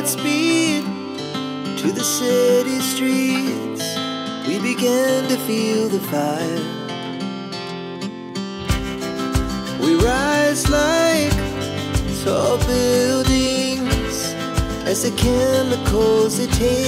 Godspeed to the city streets. We began to feel the fire. We rise like tall buildings as the chemicals they take